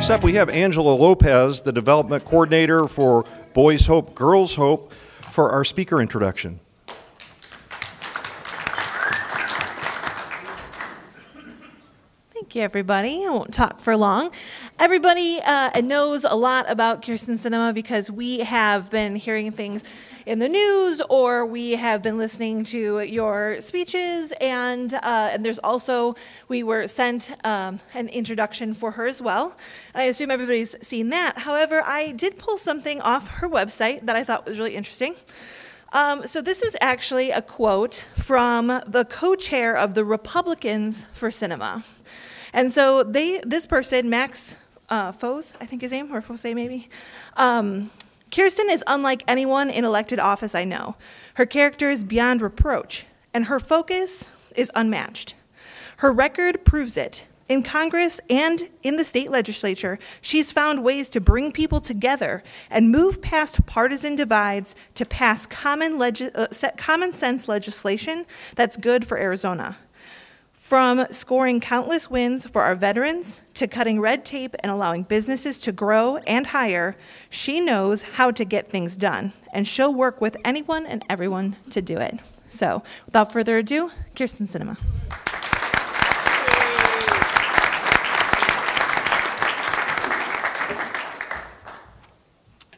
Next up, we have Angela Lopez, the Development Coordinator for Boys Hope, Girls Hope, for our speaker introduction. Thank you, everybody. I won't talk for long. Everybody uh, knows a lot about Kyrsten Sinema because we have been hearing things in the news or we have been listening to your speeches. And, uh, and there's also, we were sent um, an introduction for her as well. I assume everybody's seen that. However, I did pull something off her website that I thought was really interesting. Um, so this is actually a quote from the co-chair of the Republicans for Sinema. And so they, this person, Max uh, Foes, I think his name, or Fose maybe, um, Kyrsten is unlike anyone in elected office I know. Her character is beyond reproach, and her focus is unmatched. Her record proves it. In Congress and in the state legislature, she's found ways to bring people together and move past partisan divides to pass common, uh, common sense legislation that's good for Arizona. From scoring countless wins for our veterans to cutting red tape and allowing businesses to grow and hire, she knows how to get things done, and she'll work with anyone and everyone to do it. So, without further ado, Kyrsten Sinema.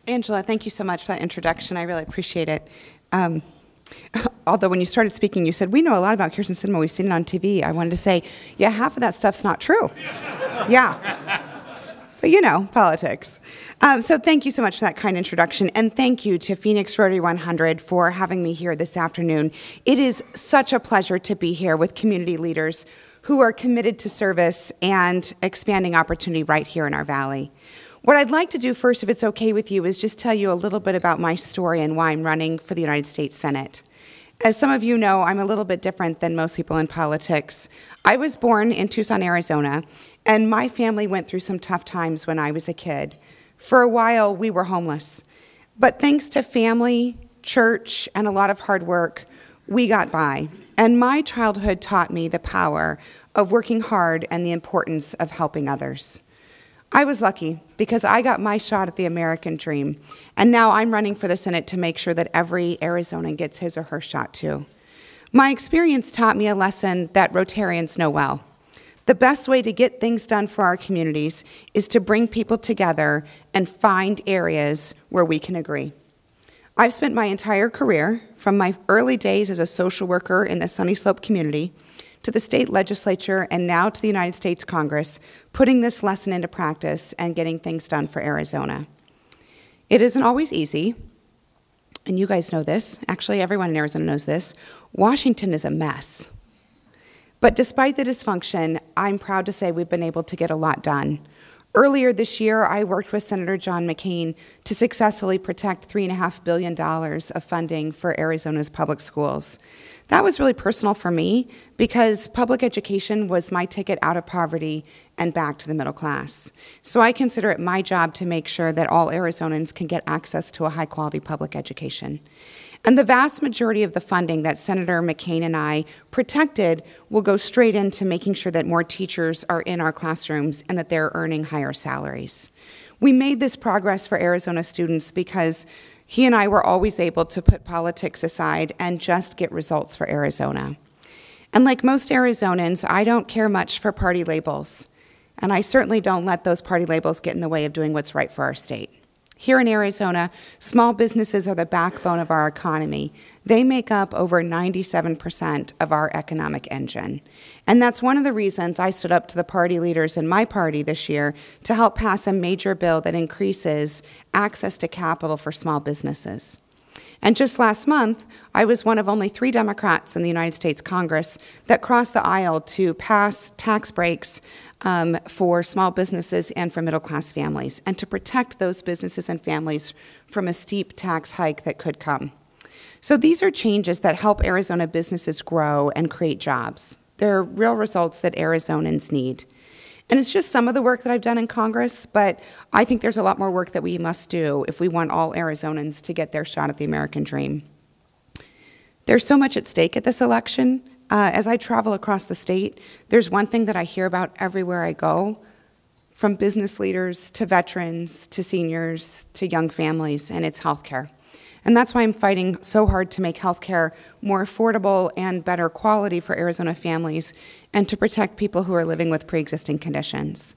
Angela, thank you so much for that introduction. I really appreciate it. Um, although when you started speaking, you said, we know a lot about Kyrsten Sinema, we've seen it on TV. I wanted to say, yeah, half of that stuff's not true. yeah. But you know, politics. Um, so thank you so much for that kind introduction. And thank you to Phoenix Rotary 100 for having me here this afternoon. It is such a pleasure to be here with community leaders who are committed to service and expanding opportunity right here in our valley. What I'd like to do first, if it's okay with you, is just tell you a little bit about my story and why I'm running for the United States Senate. As some of you know, I'm a little bit different than most people in politics. I was born in Tucson, Arizona, and my family went through some tough times when I was a kid. For a while, we were homeless. But thanks to family, church, and a lot of hard work, we got by. And my childhood taught me the power of working hard and the importance of helping others. I was lucky because I got my shot at the American dream. And now I'm running for the Senate to make sure that every Arizonan gets his or her shot too. My experience taught me a lesson that Rotarians know well. The best way to get things done for our communities is to bring people together and find areas where we can agree. I've spent my entire career, from my early days as a social worker in the Sunnyslope community to the state legislature, and now to the United States Congress, putting this lesson into practice and getting things done for Arizona. It isn't always easy, and you guys know this. Actually, everyone in Arizona knows this. Washington is a mess. But despite the dysfunction, I'm proud to say we've been able to get a lot done. Earlier this year, I worked with Senator John McCain to successfully protect $3.5 billion of funding for Arizona's public schools. That was really personal for me because public education was my ticket out of poverty and back to the middle class. So I consider it my job to make sure that all Arizonans can get access to a high quality public education. And the vast majority of the funding that Senator McCain and I protected will go straight into making sure that more teachers are in our classrooms and that they're earning higher salaries. We made this progress for Arizona students because he and I were always able to put politics aside and just get results for Arizona. And like most Arizonans, I don't care much for party labels. And I certainly don't let those party labels get in the way of doing what's right for our state. Here in Arizona, small businesses are the backbone of our economy. They make up over 97% of our economic engine. And that's one of the reasons I stood up to the party leaders in my party this year to help pass a major bill that increases access to capital for small businesses. And just last month, I was one of only three Democrats in the United States Congress that crossed the aisle to pass tax breaks um, for small businesses and for middle class families, and to protect those businesses and families from a steep tax hike that could come. So these are changes that help Arizona businesses grow and create jobs. They're real results that Arizonans need. And it's just some of the work that I've done in Congress, but I think there's a lot more work that we must do if we want all Arizonans to get their shot at the American dream. There's so much at stake at this election. Uh, as I travel across the state, there's one thing that I hear about everywhere I go from business leaders to veterans to seniors to young families, and it's healthcare. And that's why I'm fighting so hard to make healthcare more affordable and better quality for Arizona families and to protect people who are living with pre existing conditions.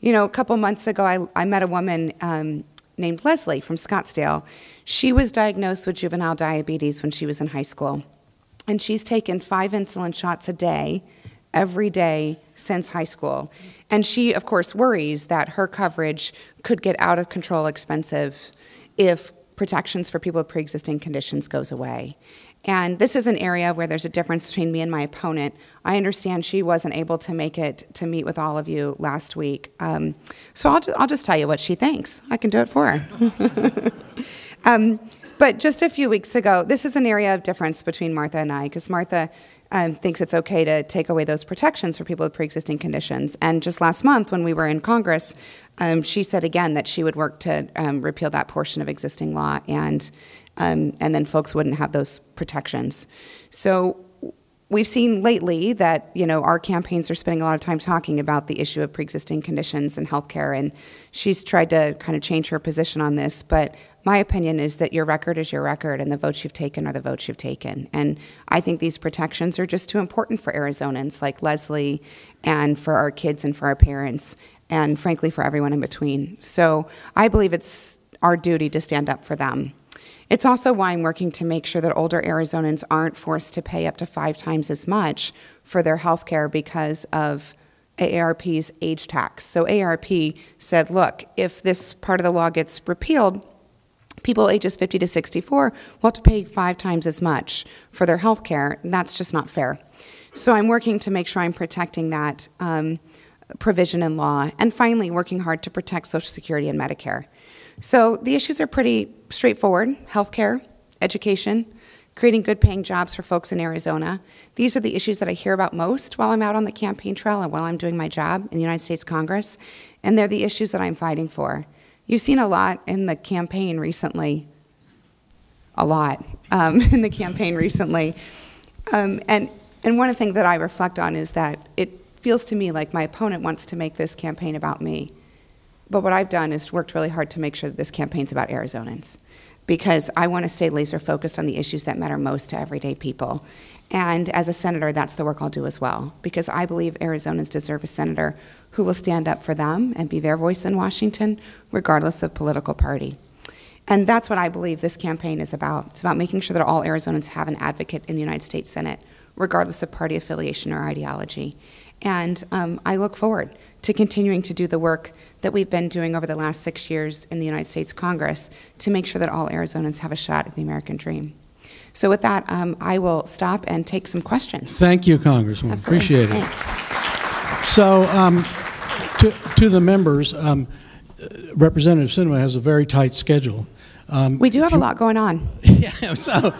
You know, a couple months ago, I, I met a woman um, named Leslie from Scottsdale. She was diagnosed with juvenile diabetes when she was in high school. And she's taken five insulin shots a day, every day since high school. And she, of course, worries that her coverage could get out of control expensive if protections for people with pre existing conditions goes away. And this is an area where there's a difference between me and my opponent. I understand she wasn't able to make it to meet with all of you last week. Um, so I'll, I'll just tell you what she thinks. I can do it for her. um, but just a few weeks ago, this is an area of difference between Martha and I, because Martha um, thinks it's okay to take away those protections for people with pre existing conditions. And just last month, when we were in Congress, um, she said again that she would work to um, repeal that portion of existing law, and um, and then folks wouldn't have those protections. So we've seen lately that you know our campaigns are spending a lot of time talking about the issue of pre-existing conditions and healthcare, and she's tried to kind of change her position on this. But my opinion is that your record is your record, and the votes you've taken are the votes you've taken. And I think these protections are just too important for Arizonans like Leslie, and for our kids and for our parents and frankly for everyone in between. So I believe it's our duty to stand up for them. It's also why I'm working to make sure that older Arizonans aren't forced to pay up to five times as much for their health care because of AARP's age tax. So AARP said, look, if this part of the law gets repealed, people ages 50 to 64 will have to pay five times as much for their health care, and that's just not fair. So I'm working to make sure I'm protecting that. Um, provision in law, and finally, working hard to protect Social Security and Medicare. So the issues are pretty straightforward healthcare, education, creating good paying jobs for folks in Arizona. These are the issues that I hear about most while I'm out on the campaign trail and while I'm doing my job in the United States Congress, and they're the issues that I'm fighting for. You've seen a lot in the campaign recently, a lot um, in the campaign recently. Um, and, and one of the things that I reflect on is that it feels to me like my opponent wants to make this campaign about me. But what I've done is worked really hard to make sure that this campaign's about Arizonans because I want to stay laser focused on the issues that matter most to everyday people. And as a senator, that's the work I'll do as well because I believe Arizonans deserve a senator who will stand up for them and be their voice in Washington, regardless of political party. And that's what I believe this campaign is about. It's about making sure that all Arizonans have an advocate in the United States Senate, regardless of party affiliation or ideology. And um, I look forward to continuing to do the work that we've been doing over the last six years in the United States Congress to make sure that all Arizonans have a shot at the American dream. So, with that, um, I will stop and take some questions. Thank you, Congresswoman. Absolutely. Appreciate it. Thanks. So, um, to, to the members, um, Representative Sinema has a very tight schedule. Um, We do have a lot going on. yeah, so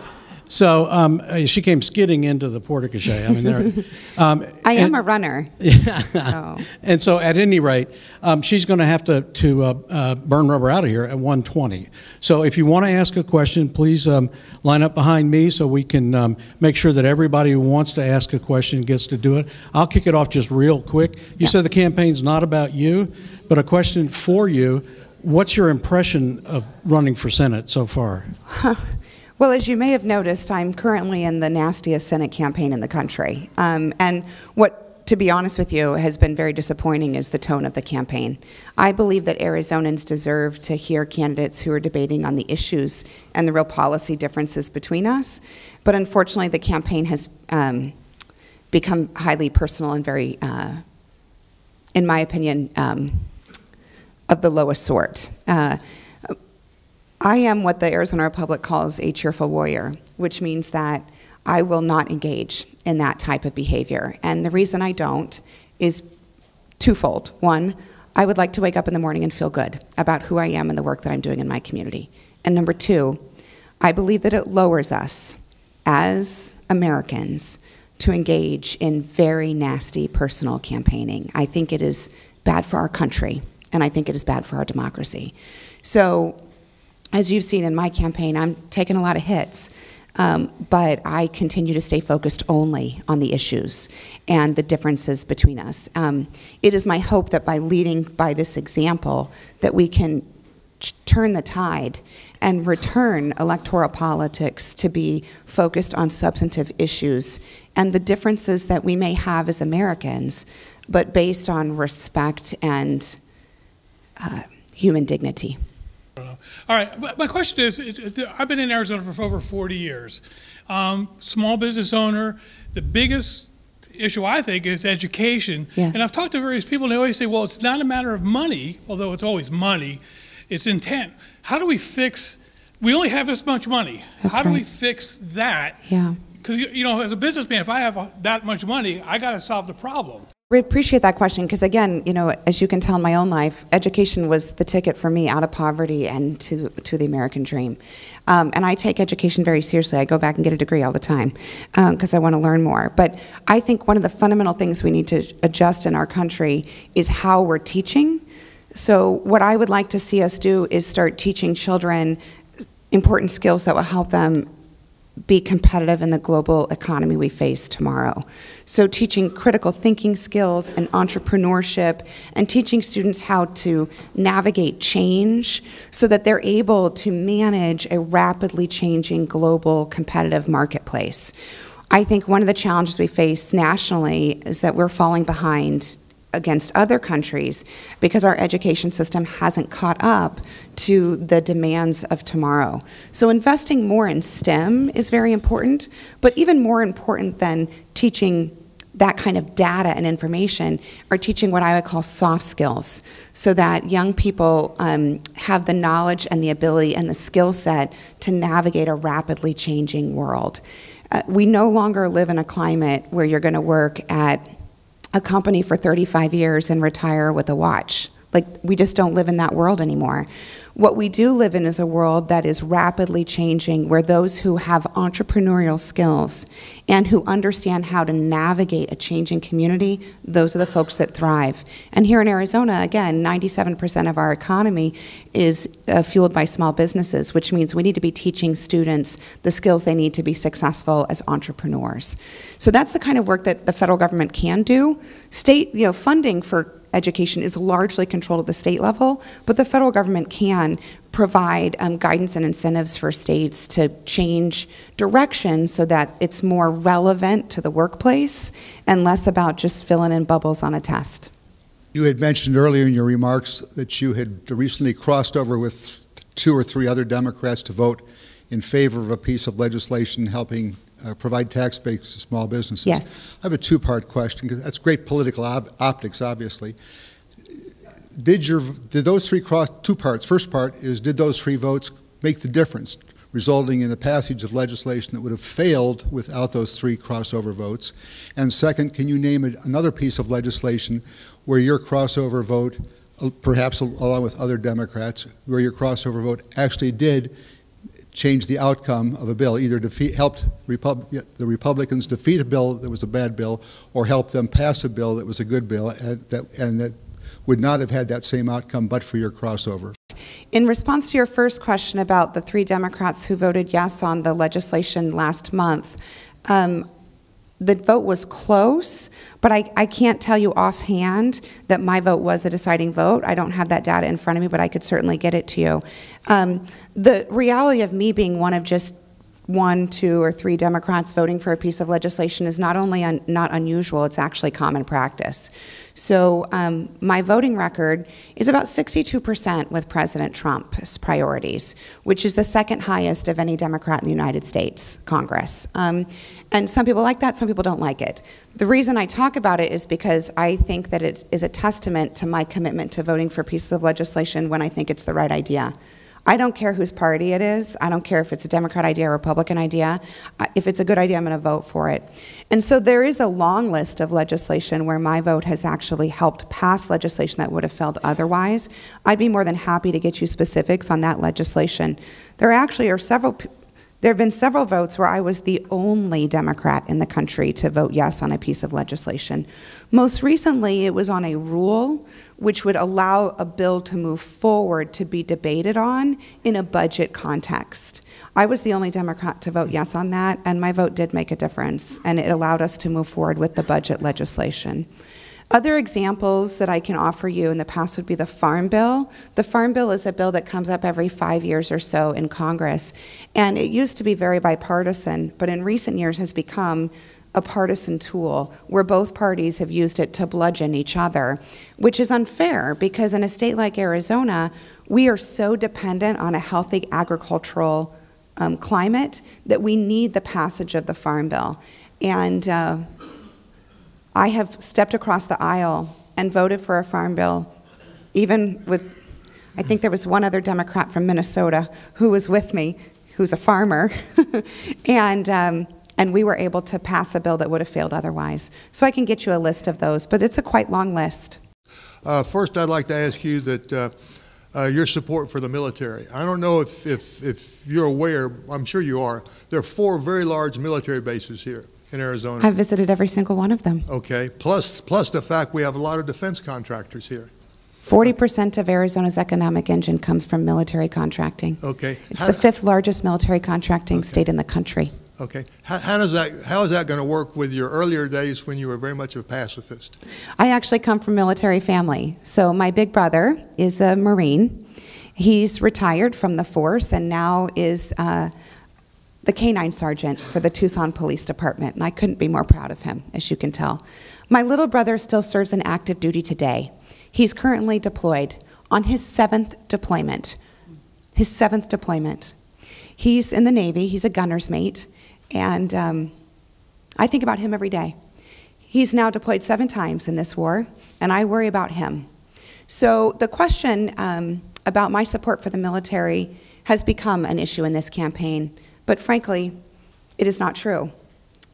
so um, uh, she came skidding into the porte I mean, there, um, I am and, a runner. so. And so, at any rate, um, she's going to have to to uh, uh, burn rubber out of here at 1:20. So, if you want to ask a question, please um, line up behind me so we can um, make sure that everybody who wants to ask a question gets to do it. I'll kick it off just real quick. You yeah. said the campaign's not about you, but a question for you. What's your impression of running for Senate so far? Huh. Well, as you may have noticed, I'm currently in the nastiest Senate campaign in the country. Um, and what, to be honest with you, has been very disappointing is the tone of the campaign. I believe that Arizonans deserve to hear candidates who are debating on the issues and the real policy differences between us. But unfortunately, the campaign has um, become highly personal and very, uh, in my opinion, um, of the lowest sort. Uh, I am what the Arizona Republic calls a cheerful warrior, which means that I will not engage in that type of behavior. And the reason I don't is twofold. One, I would like to wake up in the morning and feel good about who I am and the work that I'm doing in my community. And number two, I believe that it lowers us as Americans to engage in very nasty personal campaigning. I think it is bad for our country, and I think it is bad for our democracy. So as you've seen in my campaign, I'm taking a lot of hits. Um, but I continue to stay focused only on the issues and the differences between us. Um, it is my hope that by leading by this example, that we can turn the tide and return electoral politics to be focused on substantive issues and the differences that we may have as Americans, but based on respect and uh, human dignity. All right, my question is, I've been in Arizona for over 40 years. Um, Small business owner, the biggest issue, I think, is education. Yes. And I've talked to various people, and they always say, well, it's not a matter of money, although it's always money, it's intent. How do we fix, we only have this much money. That's How do we fix that? Yeah. Because, you know, as a businessman, if I have that much money, I got to solve the problem. We appreciate that question because, again, you know, as you can tell in my own life, education was the ticket for me out of poverty and to, to the American dream. Um, and I take education very seriously. I go back and get a degree all the time because I want to learn more. But I think one of the fundamental things we need to adjust in our country is how we're teaching. So, what I would like to see us do is start teaching children important skills that will help them be competitive in the global economy we face tomorrow. So, teaching critical thinking skills and entrepreneurship, and teaching students how to navigate change so that they're able to manage a rapidly changing global competitive marketplace. I think one of the challenges we face nationally is that we're falling behind against other countries because our education system hasn't caught up to the demands of tomorrow. So, investing more in STEM is very important, but even more important than teaching that kind of data and information are teaching what I would call soft skills so that young people um, have the knowledge and the ability and the skill set to navigate a rapidly changing world. Uh, we no longer live in a climate where you're going to work at a company for 35 years and retire with a watch. Like, we just don't live in that world anymore. What we do live in is a world that is rapidly changing, where those who have entrepreneurial skills and who understand how to navigate a changing community, those are the folks that thrive. And here in Arizona, again, 97% of our economy is uh, fueled by small businesses, which means we need to be teaching students the skills they need to be successful as entrepreneurs. So that's the kind of work that the federal government can do. State, you know, funding for education is largely controlled at the state level, but the federal government can provide um, guidance and incentives for states to change direction so that it's more relevant to the workplace and less about just filling in bubbles on a test. You had mentioned earlier in your remarks that you had recently crossed over with two or three other Democrats to vote in favor of a piece of legislation helping uh, provide tax breaks to small businesses. Yes. I have a two-part question because that's great political ob- optics, obviously. Did your did those three cross two parts? First part is did those three votes make the difference, resulting in the passage of legislation that would have failed without those three crossover votes? And second, can you name a- another piece of legislation where your crossover vote, uh, perhaps along with other Democrats, where your crossover vote actually did change the outcome of a bill, either defeat, helped Repub- the Republicans defeat a bill that was a bad bill, or helped them pass a bill that was a good bill, and that, and that would not have had that same outcome but for your crossover. In response to your first question about the three Democrats who voted yes on the legislation last month, um, the vote was close, but I, I can't tell you offhand that my vote was the deciding vote. I don't have that data in front of me, but I could certainly get it to you. Um, the reality of me being one of just one, two, or three Democrats voting for a piece of legislation is not only un, not unusual, it's actually common practice. So um, my voting record is about 62% with President Trump's priorities, which is the second highest of any Democrat in the United States Congress. Um, and some people like that, some people don't like it. The reason I talk about it is because I think that it is a testament to my commitment to voting for pieces of legislation when I think it's the right idea. I don't care whose party it is. I don't care if it's a Democrat idea or Republican idea. If it's a good idea, I'm going to vote for it. And so there is a long list of legislation where my vote has actually helped pass legislation that would have failed otherwise. I'd be more than happy to get you specifics on that legislation. There actually are several. There have been several votes where I was the only Democrat in the country to vote yes on a piece of legislation. Most recently, it was on a rule which would allow a bill to move forward to be debated on in a budget context. I was the only Democrat to vote yes on that, and my vote did make a difference, and it allowed us to move forward with the budget legislation. Other examples that I can offer you in the past would be the Farm Bill. The Farm Bill is a bill that comes up every five years or so in Congress, and it used to be very bipartisan, but in recent years has become a partisan tool where both parties have used it to bludgeon each other, which is unfair because in a state like Arizona, we are so dependent on a healthy agricultural um, climate that we need the passage of the Farm Bill. And uh, I have stepped across the aisle and voted for a Farm Bill, even with, I think there was one other Democrat from Minnesota who was with me, who's a farmer. and um, and we were able to pass a bill that would have failed otherwise. So I can get you a list of those, but it's a quite long list. Uh, first, I'd like to ask you that uh, uh, your support for the military. I don't know if, if, if you're aware, I'm sure you are, there are four very large military bases here in Arizona. I've visited every single one of them. Okay, plus, plus the fact we have a lot of defense contractors here. 40% of Arizona's economic engine comes from military contracting. Okay. It's How- the fifth largest military contracting Okay. state in the country. Okay. How, how does that, how is that going to work with your earlier days when you were very much a pacifist? I actually come from military family. So my big brother is a Marine. He's retired from the force and now is uh, the canine sergeant for the Tucson Police Department. And I couldn't be more proud of him, as you can tell. My little brother still serves in active duty today. He's currently deployed on his seventh deployment. His seventh deployment. He's in the Navy, he's a gunner's mate, and um, I think about him every day. He's now deployed seven times in this war, and I worry about him. So the question um, about my support for the military has become an issue in this campaign, but frankly, it is not true.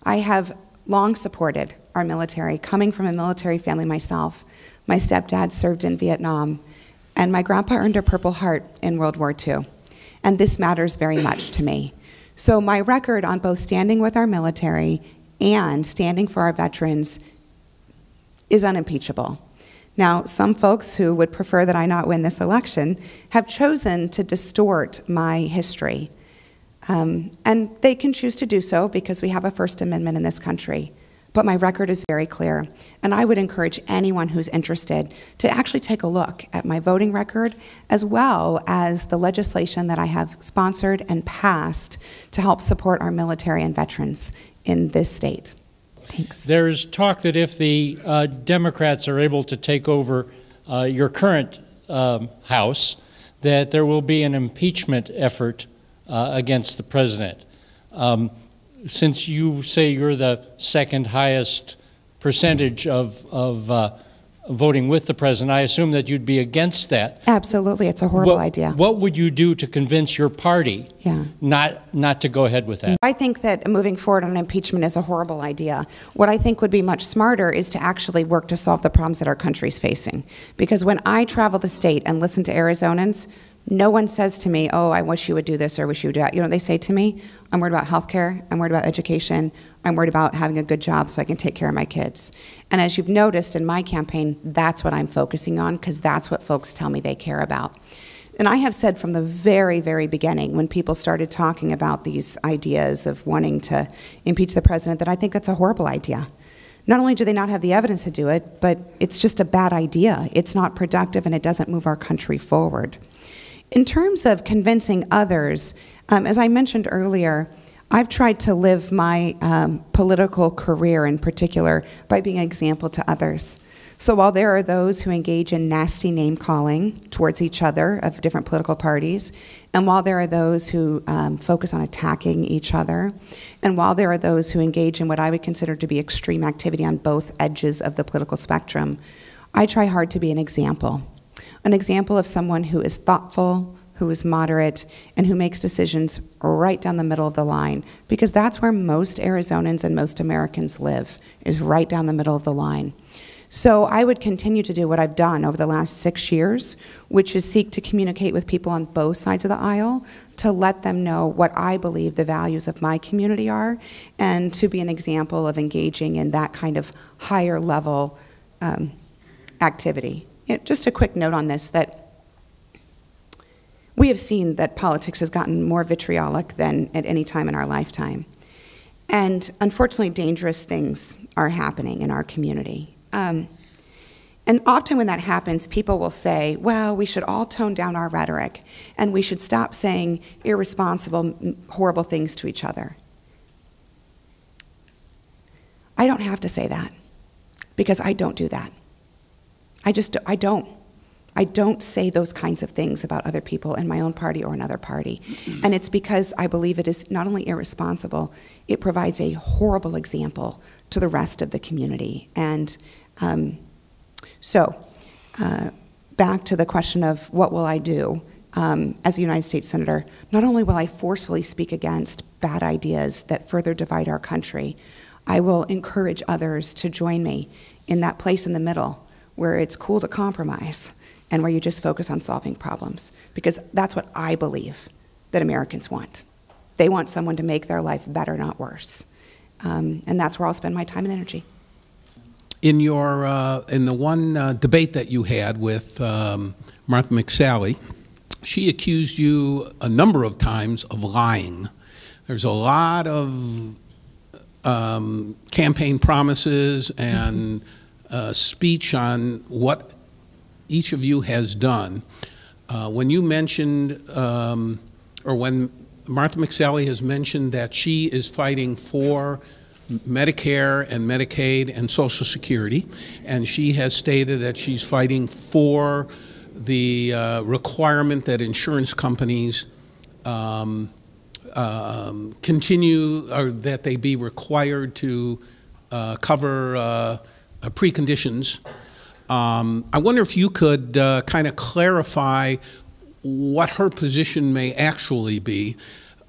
I have long supported our military, coming from a military family myself. My stepdad served in Vietnam, and my grandpa earned a Purple Heart in World War II. And this matters very much to me. So, my record on both standing with our military and standing for our veterans is unimpeachable. Now, some folks who would prefer that I not win this election have chosen to distort my history. Um, and they can choose to do so because we have a First Amendment in this country. But my record is very clear. And I would encourage anyone who's interested to actually take a look at my voting record as well as the legislation that I have sponsored and passed to help support our military and veterans in this state. Thanks. There's talk that if the uh, Democrats are able to take over uh, your current um, House, that there will be an impeachment effort uh, against the president. Um, since you say you're the second highest percentage of, of uh, voting with the president, I assume that you'd be against that. Absolutely, it's a horrible what, idea. What would you do to convince your party Yeah. not, not to go ahead with that? I think that moving forward on impeachment is a horrible idea. What I think would be much smarter is to actually work to solve the problems that our country's facing. Because when I travel the state and listen to Arizonans, no one says to me, "Oh, I wish you would do this or wish you would do that." You know, what they say to me, "I'm worried about health care. I'm worried about education. I'm worried about having a good job so I can take care of my kids." And as you've noticed in my campaign, that's what I'm focusing on because that's what folks tell me they care about. And I have said from the very, very beginning, when people started talking about these ideas of wanting to impeach the president, that I think that's a horrible idea. Not only do they not have the evidence to do it, but it's just a bad idea. It's not productive and it doesn't move our country forward. In terms of convincing others, um, as I mentioned earlier, I've tried to live my um, political career in particular by being an example to others. So while there are those who engage in nasty name calling towards each other of different political parties, and while there are those who um, focus on attacking each other, and while there are those who engage in what I would consider to be extreme activity on both edges of the political spectrum, I try hard to be an example. An example of someone who is thoughtful, who is moderate, and who makes decisions right down the middle of the line, because that's where most Arizonans and most Americans live, is right down the middle of the line. So I would continue to do what I've done over the last six years, which is seek to communicate with people on both sides of the aisle to let them know what I believe the values of my community are and to be an example of engaging in that kind of higher level um, activity. You know, just a quick note on this that we have seen that politics has gotten more vitriolic than at any time in our lifetime. And unfortunately, dangerous things are happening in our community. Um, and often when that happens, people will say, well, we should all tone down our rhetoric and we should stop saying irresponsible, horrible things to each other. I don't have to say that because I don't do that. I just I don't. I don't say those kinds of things about other people in my own party or another party. And it's because I believe it is not only irresponsible, it provides a horrible example to the rest of the community. And um, so, uh, back to the question of what will I do um, as a United States Senator, not only will I forcefully speak against bad ideas that further divide our country, I will encourage others to join me in that place in the middle where it's cool to compromise and where you just focus on solving problems. Because that's what I believe that Americans want. They want someone to make their life better, not worse. Um, and that's where I'll spend my time and energy. In your uh, in the one uh, debate that you had with um, Martha McSally, she accused you a number of times of lying. There's a lot of um, campaign promises and uh, speech on what each of you has done. Uh, when you mentioned, um, or when Martha McSally has mentioned that she is fighting for Medicare and Medicaid and Social Security, and she has stated that she's fighting for the uh, requirement that insurance companies um, um, continue, or that they be required to uh, cover uh, preconditions. Um, I wonder if you could uh, kind of clarify what her position may actually be.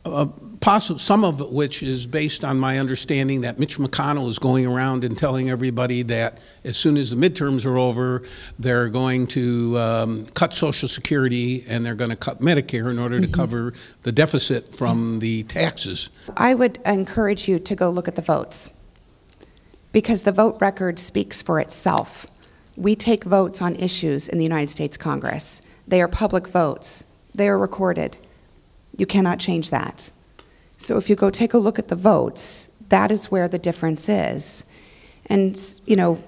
Uh, possi some of which is based on my understanding that Mitch McConnell is going around and telling everybody that as soon as the midterms are over, they're going to um, cut Social Security and they're going to cut Medicare in order to Mhm. cover the deficit from the taxes. I would encourage you to go look at the votes because the vote record speaks for itself. We take votes on issues in the United States Congress. They are public votes, they are recorded. You cannot change that. So if you go take a look at the votes, that is where the difference is. And, you know,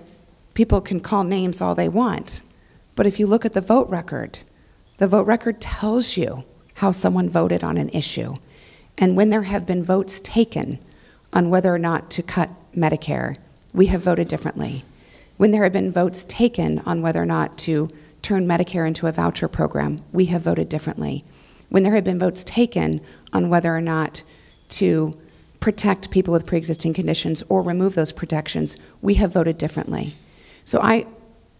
people can call names all they want, but if you look at the vote record, the vote record tells you how someone voted on an issue. And when there have been votes taken on whether or not to cut Medicare, we have voted differently. When there have been votes taken on whether or not to turn Medicare into a voucher program, we have voted differently. When there have been votes taken on whether or not to protect people with pre existing conditions or remove those protections, we have voted differently. So I,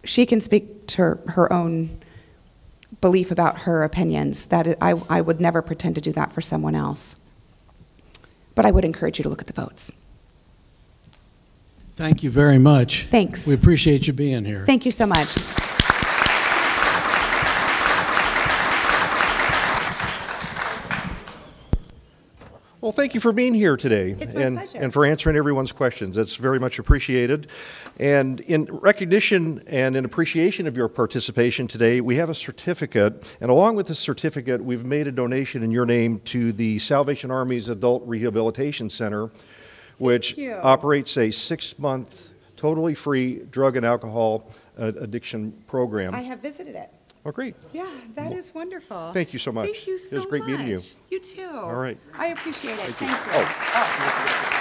she can speak to her, her own belief about her opinions. That I, I would never pretend to do that for someone else. But I would encourage you to look at the votes. Thank you very much. Thanks. We appreciate you being here. Thank you so much. Well, thank you for being here today. It's my and, pleasure. And for answering everyone's questions. That's very much appreciated. And in recognition and in appreciation of your participation today, we have a certificate. And along with this certificate, we've made a donation in your name to the Salvation Army's Adult Rehabilitation Center, which operates a six month, totally free drug and alcohol uh, addiction program. I have visited it. oh, great. Yeah, that is wonderful. Thank you so much. Thank you so much. It was great meeting you. You too. All right. I appreciate it. Thank you. Thank you. Oh.